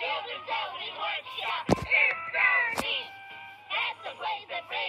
Children's Only Workshop in That's the place that brings